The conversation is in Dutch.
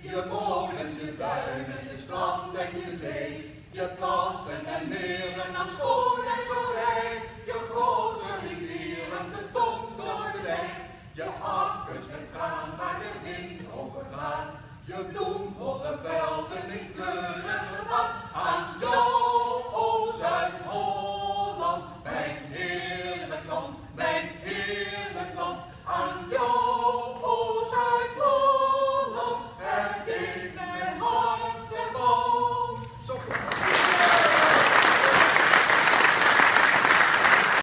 je molens, je duinen, je strand en je zee, je plassen en meren aan en zo rijk, je grote rivieren betoond door de wijk, je akkers met graan waar de wind over gaat, je het velden.